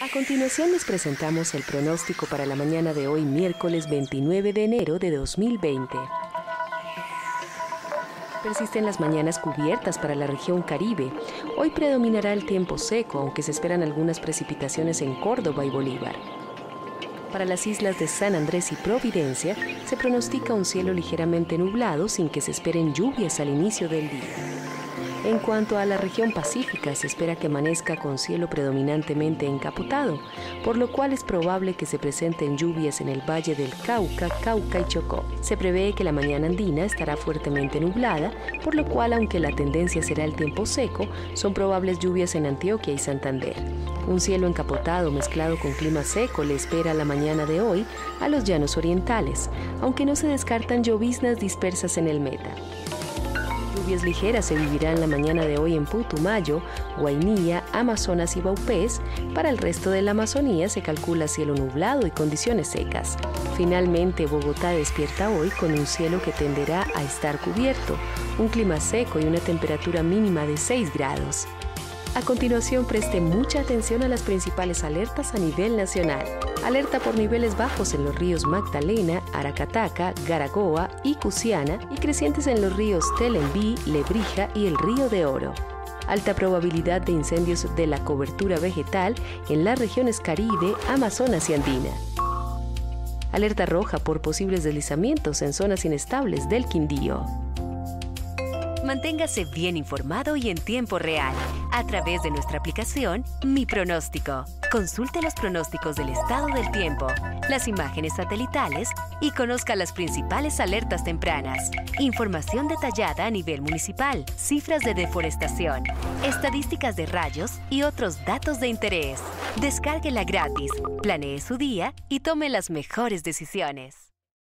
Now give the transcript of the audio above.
A continuación les presentamos el pronóstico para la mañana de hoy, miércoles 29 de enero de 2020. Persisten las mañanas cubiertas para la región Caribe. Hoy predominará el tiempo seco, aunque se esperan algunas precipitaciones en Córdoba y Bolívar. Para las islas de San Andrés y Providencia se pronostica un cielo ligeramente nublado sin que se esperen lluvias al inicio del día. En cuanto a la región pacífica, se espera que amanezca con cielo predominantemente encapotado, por lo cual es probable que se presenten lluvias en el valle del Cauca, Cauca y Chocó. Se prevé que la mañana andina estará fuertemente nublada, por lo cual, aunque la tendencia será el tiempo seco, son probables lluvias en Antioquia y Santander. Un cielo encapotado mezclado con clima seco le espera la mañana de hoy a los llanos orientales, aunque no se descartan lloviznas dispersas en el meta lluvias ligeras se vivirán la mañana de hoy en Putumayo, Guainía, Amazonas y Baupés. Para el resto de la Amazonía se calcula cielo nublado y condiciones secas. Finalmente, Bogotá despierta hoy con un cielo que tenderá a estar cubierto, un clima seco y una temperatura mínima de 6 grados. A continuación, preste mucha atención a las principales alertas a nivel nacional. Alerta por niveles bajos en los ríos Magdalena, Aracataca, Garagoa y Cusiana y crecientes en los ríos Telenví, Lebrija y el Río de Oro. Alta probabilidad de incendios de la cobertura vegetal en las regiones Caribe, Amazonas y Andina. Alerta roja por posibles deslizamientos en zonas inestables del Quindío. Manténgase bien informado y en tiempo real a través de nuestra aplicación Mi Pronóstico. Consulte los pronósticos del estado del tiempo, las imágenes satelitales y conozca las principales alertas tempranas. Información detallada a nivel municipal, cifras de deforestación, estadísticas de rayos y otros datos de interés. Descárguela gratis, planee su día y tome las mejores decisiones.